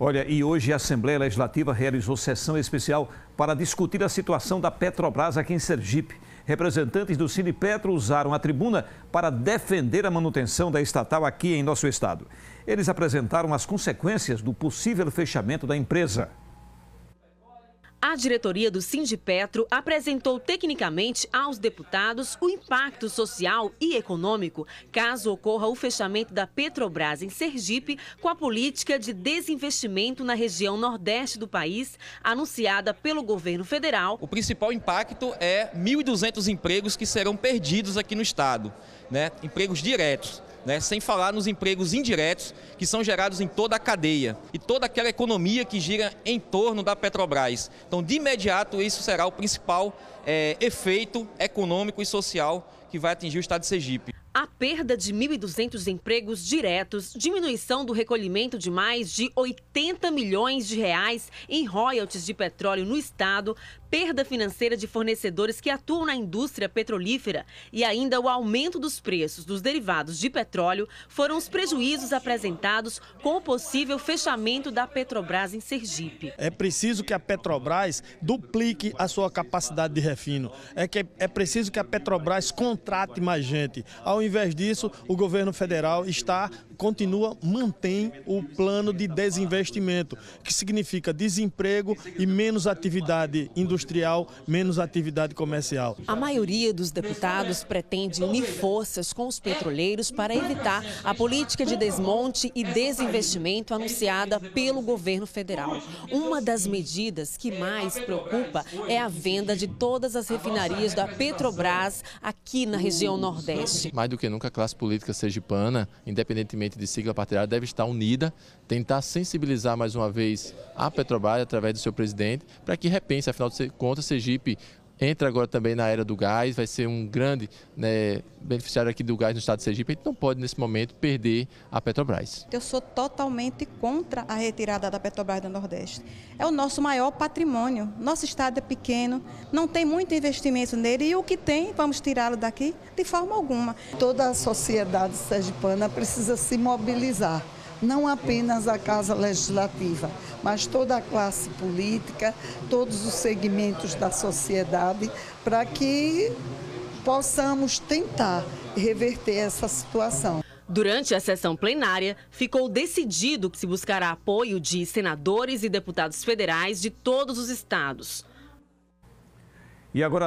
Olha, e hoje a Assembleia Legislativa realizou sessão especial para discutir a situação da Petrobras aqui em Sergipe. Representantes do Sinipetro usaram a tribuna para defender a manutenção da estatal aqui em nosso estado. Eles apresentaram as consequências do possível fechamento da empresa. A diretoria do Sindipetro apresentou tecnicamente aos deputados o impacto social e econômico caso ocorra o fechamento da Petrobras em Sergipe com a política de desinvestimento na região nordeste do país anunciada pelo governo federal. O principal impacto é 1.200 empregos que serão perdidos aqui no estado, né? empregos diretos né? sem falar nos empregos indiretos que são gerados em toda a cadeia e toda aquela economia que gira em torno da Petrobras. Então, de imediato, isso será o principal é, efeito econômico e social que vai atingir o estado de Sergipe. A perda de 1.200 empregos diretos, diminuição do recolhimento de mais de 80 milhões de reais em royalties de petróleo no estado, perda financeira de fornecedores que atuam na indústria petrolífera e ainda o aumento dos preços dos derivados de petróleo foram os prejuízos apresentados com o possível fechamento da Petrobras em Sergipe. É preciso que a Petrobras duplique a sua capacidade de refino. É, que é preciso que a Petrobras contrate mais gente. Ao invés disso, o governo federal está, continua, mantém o plano de desinvestimento, que significa desemprego e menos atividade industrial, menos atividade comercial. A maioria dos deputados pretende unir forças com os petroleiros para evitar a política de desmonte e desinvestimento anunciada pelo governo federal. Uma das medidas que mais preocupa é a venda de todas as refinarias da Petrobras aqui na região Nordeste. Mais do que nunca a classe política sergipana, independentemente de sigla partidária, deve estar unida, tentar sensibilizar mais uma vez a Petrobras através do seu presidente, para que repense, afinal de contas, Sergipe entra agora também na era do gás, vai ser um grande né, beneficiário aqui do gás no estado de Sergipe. A gente não pode, nesse momento, perder a Petrobras. Eu sou totalmente contra a retirada da Petrobras do Nordeste. É o nosso maior patrimônio. Nosso estado é pequeno, não tem muito investimento nele e o que tem, vamos tirá-lo daqui de forma alguma. Toda a sociedade sergipana precisa se mobilizar não apenas a Casa Legislativa, mas toda a classe política, todos os segmentos da sociedade, para que possamos tentar reverter essa situação. Durante a sessão plenária, ficou decidido que se buscará apoio de senadores e deputados federais de todos os estados. E agora